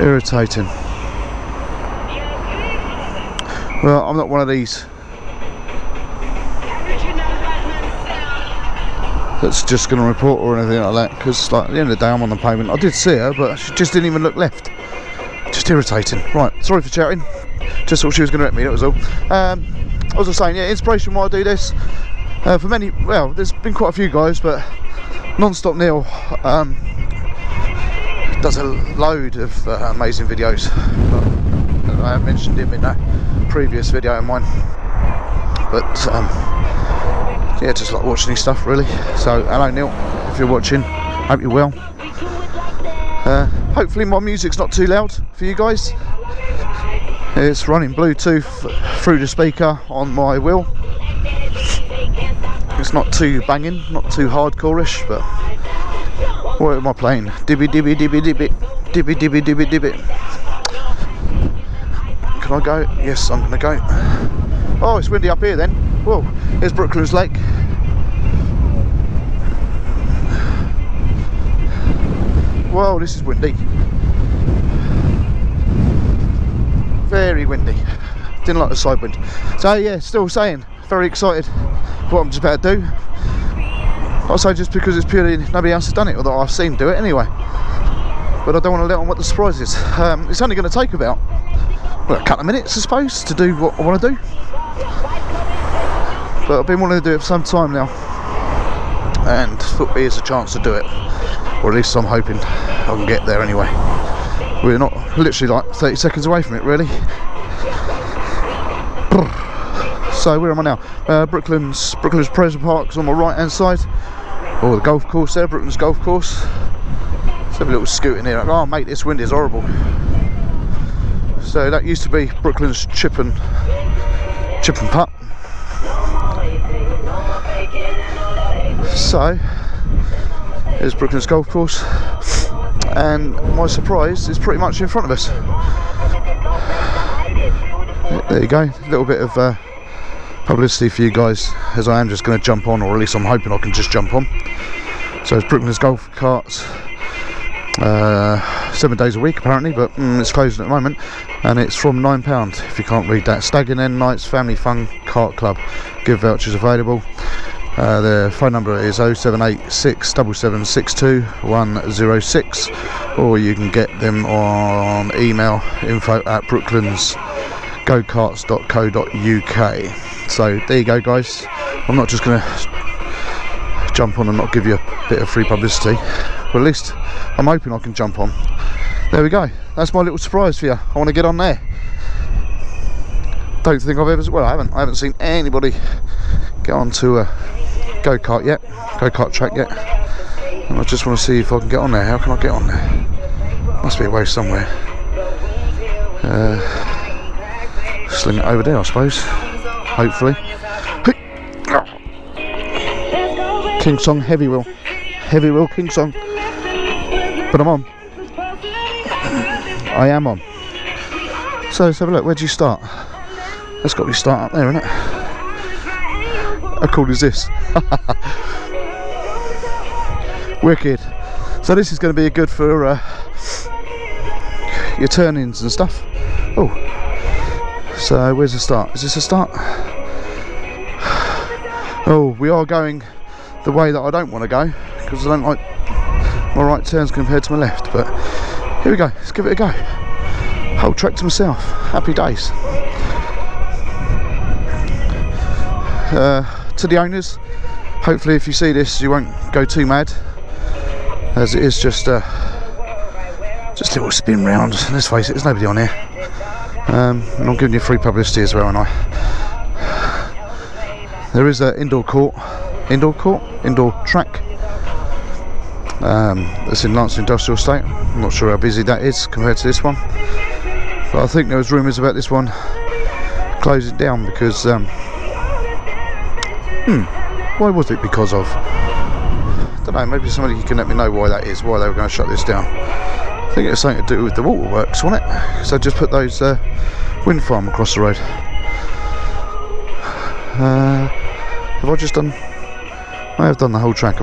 Irritating. Well, I'm not one of these that's just going to report or anything like that because like, at the end of the day I'm on the payment. I did see her but she just didn't even look left. Just irritating. Right, sorry for chatting. Just thought she was going to let me, that was all. Um, I was just saying, yeah, inspiration why I do this. Uh, for many, well, there's been quite a few guys, but Non-Stop Neil um, does a load of uh, amazing videos. I have mentioned him in a previous video of mine. But um, yeah, just like watching his stuff really. So hello Neil, if you're watching, hope you're well. Uh, hopefully my music's not too loud for you guys. It's running Bluetooth through the speaker on my wheel. It's not too banging, not too hardcore-ish, but what am I playing? Dibby dibby dibby dibby dibby dibby dibby dibby. Can I go? Yes, I'm gonna go. Oh, it's windy up here then. Whoa, here's Brooklands Lake. Whoa, this is windy. Very windy. Didn't like the side wind. So yeah, still saying, very excited for what I'm just about to do. Also just because it's purely nobody else has done it, or that I've seen do it anyway. But I don't want to let on what the surprise is. Um, it's only going to take about well, a couple of minutes, I suppose, to do what I want to do. But I've been wanting to do it for some time now, and here's a chance to do it, or at least I'm hoping I can get there anyway. We're not literally like 30 seconds away from it, really. So where am I now? Uh, Brooklands, Brooklands Pleasure Park's on my right hand side. Oh, the golf course there, Brooklands Golf Course. Let's have a little scoot in here. Oh mate, this wind is horrible. So that used to be Brooklands Chip and Chip and Putt. So there's Brooklands Golf Course, and my surprise is pretty much in front of us. There you go, a little bit of uh, publicity for you guys as I am just going to jump on or at least I'm hoping I can just jump on. So it's Brooklands go karts uh, seven days a week apparently but mm, it's closed at the moment and it's from nine pound if you can't read that. Stag End Nights Family Fun Cart Club. Give vouchers available. Uh, the phone number is 0786 106 or you can get them on email info at brooklands gokarts.co.uk so there you go guys. I'm not just gonna jump on and not give you a bit of free publicity. But at least I'm hoping I can jump on. There we go. That's my little surprise for you. I want to get on there. Don't think I've ever well I haven't. I haven't seen anybody get onto a go-kart yet go-kart track yet. And I just want to see if I can get on there. How can I get on there? Must be a way somewhere. Uh, sling it over there I suppose. Hopefully. Kingsong heavy wheel heavy wheel Kingsong. But I'm on. I am on. So let's have a look. Where do you start? That's got to be start up there isn't it? How cool is this? Wicked. So this is going to be good for uh, your turn-ins and stuff. Oh so where's the start? Is this a start? Oh we are going the way that I don't want to go because I don't like my right turns compared to my left but here we go. Let's give it a go. Whole trek to myself. Happy days. Uh, to the owners hopefully if you see this you won't go too mad as it is just uh, just a little spin round. Let's face it there's nobody on here um, and I'm giving you free publicity as well and I there is an indoor court indoor court indoor track um, that's in Lance Industrial Estate. I'm not sure how busy that is compared to this one but I think there was rumours about this one closing down because um, hmm why was it because of I don't know maybe somebody can let me know why that is why they were going to shut this down I think it's something to do with the waterworks wasn't it? So I just put those uh, wind farm across the road. Uh, have I just done I have done the whole track